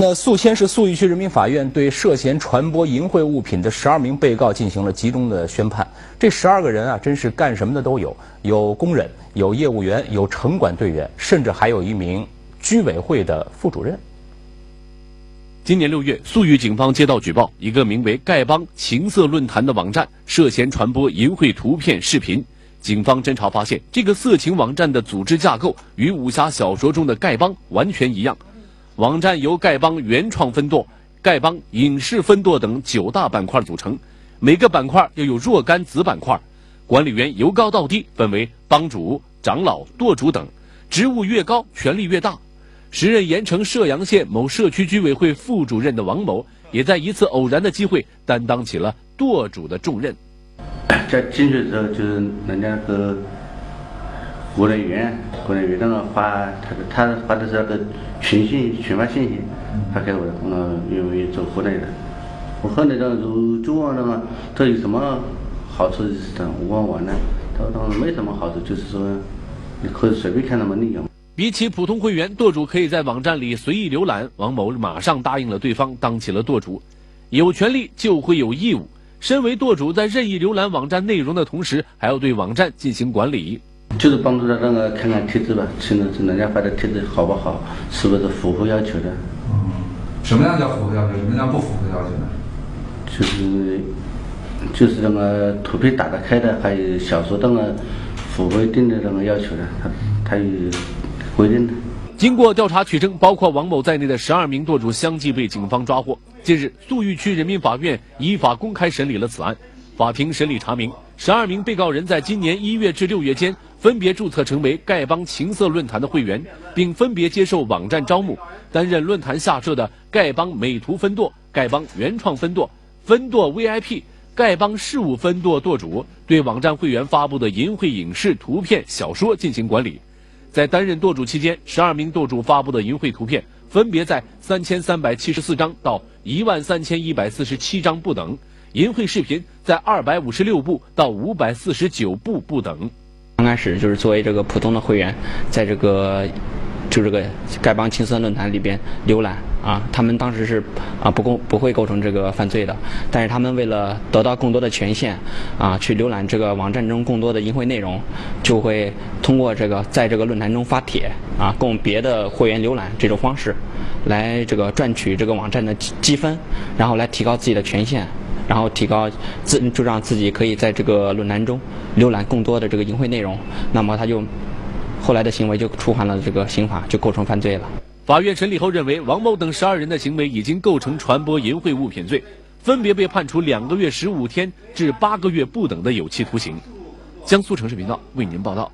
那宿迁市宿豫区人民法院对涉嫌传播淫秽物品的十二名被告进行了集中的宣判。这十二个人啊，真是干什么的都有，有工人，有业务员，有城管队员，甚至还有一名居委会的副主任。今年六月，宿豫警方接到举报，一个名为“丐帮情色论坛”的网站涉嫌传播淫秽图片、视频。警方侦查发现，这个色情网站的组织架构与武侠小说中的丐帮完全一样。网站由丐帮原创分舵、丐帮影视分舵等九大板块组成，每个板块又有若干子板块，管理员由高到低分为帮主、长老、舵主等，职务越高，权力越大。时任盐城射阳县某社区居委会副主任的王某，也在一次偶然的机会担当起了舵主的重任。在进去之后，就是人家那个。管理员，管理员那个发，他他发的是那个群信群发信息，他给我的，嗯，因为做后台的。我后来的就就问那个，这有什么好处？就是这样，我问完了，他说他没什么好处，就是说你可以随便看他们内容。比起普通会员，舵主可以在网站里随意浏览。王某马上答应了对方，当起了舵主。有权利就会有义务。身为舵主，在任意浏览网站内容的同时，还要对网站进行管理。就是帮助他那个看看帖子吧，现在是人家发的帖子好不好，是不是符合要求的？嗯，什么样叫符合要求？什么样不符合要求呢？就是就是那个图片打得开的，还有小说那个符合一定的那个要求的，他他有规定的。经过调查取证，包括王某在内的十二名舵主相继被警方抓获。近日，宿豫区人民法院依法公开审理了此案。法庭审理查明，十二名被告人在今年一月至六月间。分别注册成为丐帮情色论坛的会员，并分别接受网站招募，担任论坛下设的丐帮美图分舵、丐帮原创分舵、分舵 VIP、丐帮事务分舵舵主，对网站会员发布的淫秽影视、图片、小说进行管理。在担任舵主期间，十二名舵主发布的淫秽图片分别在三千三百七十四张到一万三千一百四十七张不等，淫秽视频在二百五十六部到五百四十九部不等。开始就是作为这个普通的会员，在这个就这个丐帮青色论坛里边浏览啊，他们当时是啊不构不会构成这个犯罪的，但是他们为了得到更多的权限啊，去浏览这个网站中更多的淫秽内容，就会通过这个在这个论坛中发帖啊，供别的会员浏览这种方式，来这个赚取这个网站的积积分，然后来提高自己的权限。然后提高自就让自己可以在这个论坛中浏览更多的这个淫秽内容，那么他就后来的行为就触犯了这个刑法，就构成犯罪了。法院审理后认为，王某等十二人的行为已经构成传播淫秽物品罪，分别被判处两个月十五天至八个月不等的有期徒刑。江苏城市频道为您报道。